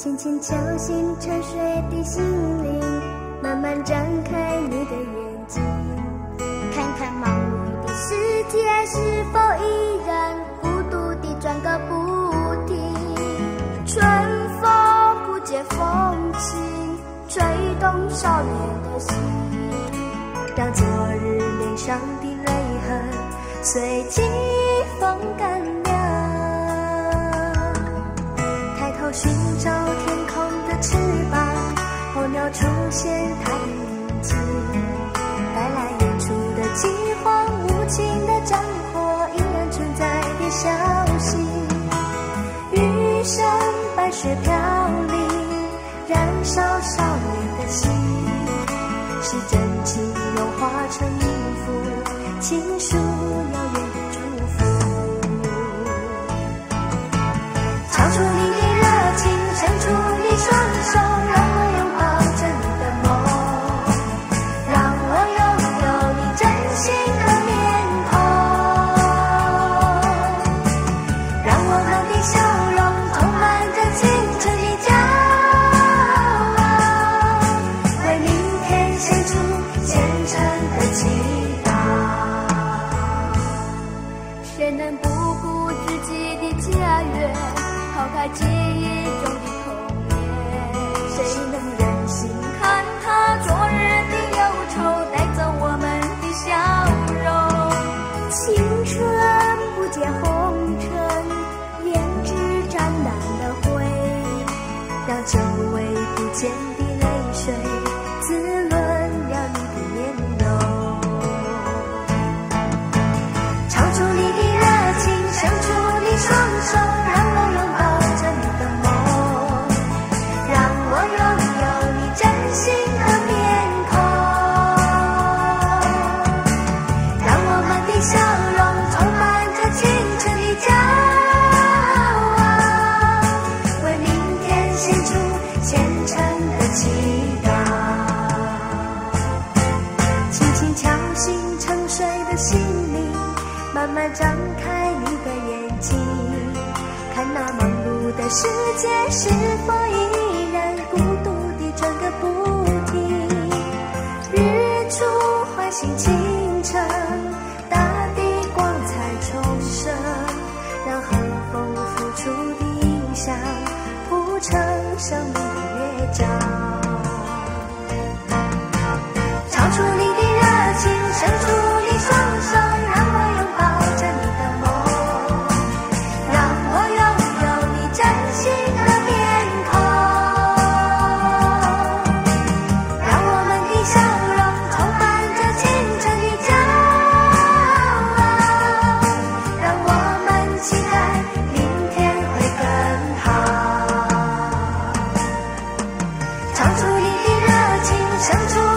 轻轻敲醒沉睡的心灵，慢慢张开你的眼睛，看看忙碌的世界是否依然孤独地转个不停。春风不解风情，吹动少年的心，让昨日脸上的泪痕随鸟出现它的影子，带来远处的饥荒，无情的战火依然存在的消息。雨山白雪飘零，燃烧少年的心，是真情融化成音符，倾诉遥远谁能不顾自己的家园，抛开记忆中的童年？谁能笑容充满着青春的骄傲，为明天献出虔诚的祈祷。轻轻敲醒沉睡的心灵，慢慢张开你的眼睛，看那忙碌的世界是否依然孤独地转个不停。日出唤醒 some 唱出你的热情，伸出